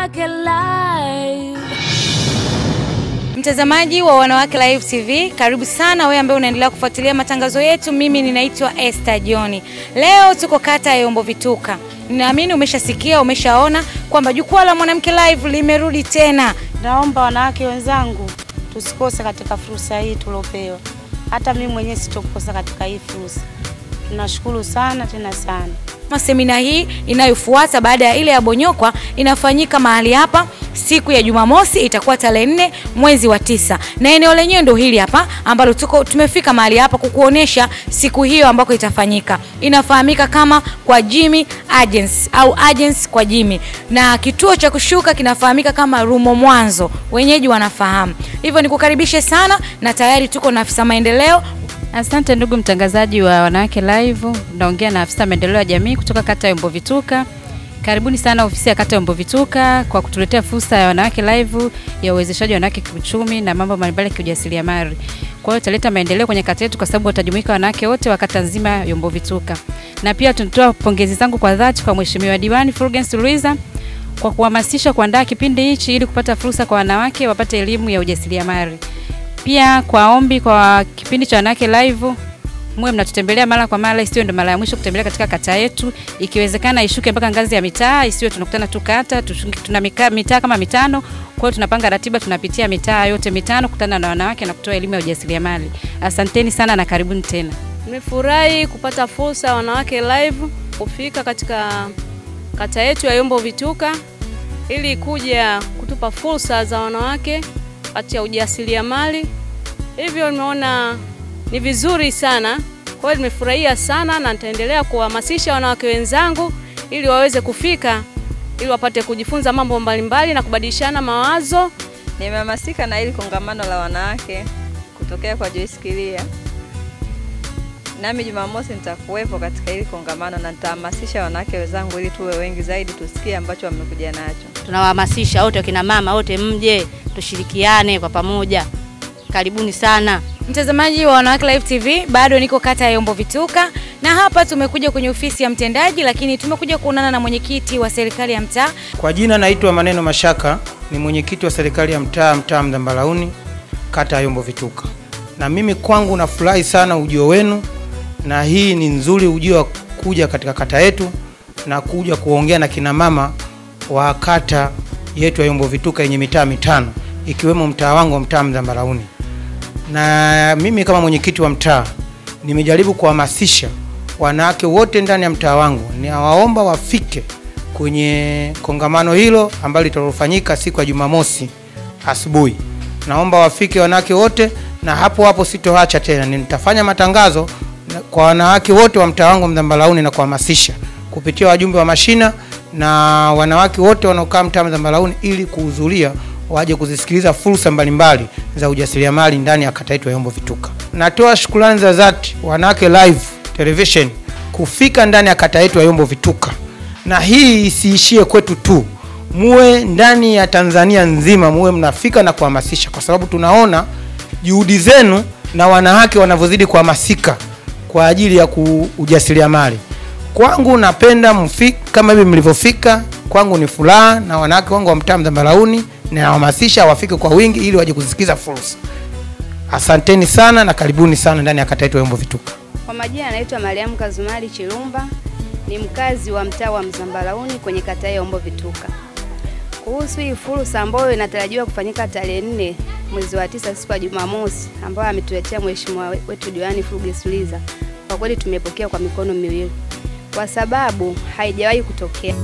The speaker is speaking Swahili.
Wanawake Live. Mtazamaji wa Wanawake Live TV, karibu sana wewe ambaye unaendelea kufuatilia matangazo yetu. Mimi ninaitwa Esther John. Leo tuko kata ya Yombo Vituka. Ninaamini umeshasikia, umeshaona kwamba jukwaa la Mwanamke Live limerudi tena. Naomba wanawake wenzangu tusikose katika fursa hii tuliopewa. Hata mimi mwenyewe sitokosa katika hii fursa. Tunashukuru sana tena sana. Semina hii inayofuata baada ya ile ya Bonyokwa inafanyika mahali hapa siku ya Jumamosi, itakuwa tarehe nne mwezi wa tisa, na eneo lenyewe ndio hili hapa ambalo tuko tumefika mahali hapa kukuonesha siku hiyo ambako itafanyika. Inafahamika kama kwa Jimmy Agency au Agency kwa Jimmy, na kituo cha kushuka kinafahamika kama Rumo Mwanzo, wenyeji wanafahamu hivyo. Nikukaribishe sana, na tayari tuko na afisa maendeleo Asante ndugu mtangazaji wa Wanawake Live, naongea na afisa maendeleo ya jamii kutoka kata ya Mbovituka. Karibuni sana ofisi ya kata ya Mbovituka kwa kutuletea fursa ya Wanawake Live ya uwezeshaji wa wanawake kiuchumi na mambo mbalimbali ya kiujasiriamali. Kwa hiyo italeta maendeleo kwenye kata yetu kwa sababu watajumuika wanawake wote wa kata nzima ya Mbovituka. Na pia tunatoa pongezi zangu kwa dhati kwa Mheshimiwa Diwani Fulgence Luiza kwa kuhamasisha kuandaa kipindi hichi ili kupata fursa kwa wanawake wapate elimu ya ujasiriamali. Pia kwa ombi kwa kipindi cha Wanawake Live mwe mnatutembelea mara kwa mara, isiwe ndo mara ya mwisho kutembelea katika kata yetu. Ikiwezekana ishuke mpaka ngazi ya mitaa, isiwe tunakutana tu kata. Tuna mitaa kama mitano, kwa hiyo tunapanga ratiba, tunapitia mitaa yote mitano, kutana na wanawake na kutoa elimu ya ujasiriamali. Asanteni sana na karibuni tena. Nimefurahi kupata fursa ya Wanawake Live kufika katika kata yetu ya Yombo Vituka ili kuja kutupa fursa za wanawake kati ya ujasiriamali. Hivyo nimeona ni vizuri sana, kwa hiyo nimefurahia sana na nitaendelea kuhamasisha wanawake wenzangu ili waweze kufika ili wapate kujifunza mambo mbalimbali na kubadilishana mawazo. Nimehamasika na hili kongamano la wanawake kutokea kwa Joyce Kilia. Nami Jumamosi nitakuwepo katika hili kongamano na nitahamasisha wanawake wenzangu ili tuwe wengi zaidi, tusikie ambacho wamekuja nacho. Tunawahamasisha wote, kina mama wote, mje tushirikiane kwa pamoja. Karibuni sana. Mtazamaji wa Wanawake Live TV, bado niko kata ya Yombo Vituka na hapa tumekuja kwenye ofisi ya mtendaji, lakini tumekuja kuonana na mwenyekiti wa serikali ya mtaa. Kwa jina naitwa Maneno Mashaka, ni mwenyekiti wa serikali ya mtaa mtaa Mdambalauni, kata ya Yombo Vituka. Na mimi kwangu nafurahi sana ujio wenu, na hii ni nzuri ujio wa kuja katika kata yetu na kuja kuongea na kina mama wa kata yetu ya Yombo Vituka yenye mitaa mitano ikiwemo mtaa wangu wa mtaa Mzambarauni, na mimi kama mwenyekiti wa mtaa nimejaribu kuhamasisha wanawake wote ndani ya mtaa wangu, niwaomba wafike kwenye kongamano hilo ambalo litalofanyika siku ya Jumamosi asubuhi. Naomba wafike wanawake wote, na hapo hapo sitoacha tena, nitafanya matangazo kwa wanawake wote wa mtaa wangu Mzambarauni na kuhamasisha kupitia wajumbe wa mashina na wanawake wote wanaokaa mtaa Zambarauni ili kuhudhuria waje kuzisikiliza fursa mbalimbali za ujasiriamali ndani ya kata yetu ya Yombo Vituka. Natoa shukrani za dhati Wanawake Live Television kufika ndani ya kata yetu ya Yombo Vituka, na hii isiishie kwetu tu, muwe ndani ya Tanzania nzima, muwe mnafika na kuhamasisha, kwa sababu tunaona juhudi zenu na wanawake wanavyozidi kuhamasika kwa ajili ya ujasiriamali. Kwangu napenda mfika kama hivi mlivyofika, kwangu ni furaha, na wanawake wangu wa mtaa Mdambalauni nawahamasisha wafike kwa wingi ili waje kusikiza fursa. Asanteni sana na karibuni sana ndani ya kata yetu ya Yombo Vituka. Kwa majina anaitwa Mariamu Kazumari Chilumba, ni mkazi wa mtaa wa Mzambalauni kwenye kata ya Yombo Vituka. Kuhusu hii fursa ambayo inatarajiwa kufanyika tarehe nne mwezi wa tisa siku ya Jumamosi, ambayo ametuletea mheshimiwa wetu Diwani Fulgence Luiza, kwa kweli tumepokea kwa mikono miwili, kwa sababu haijawahi kutokea.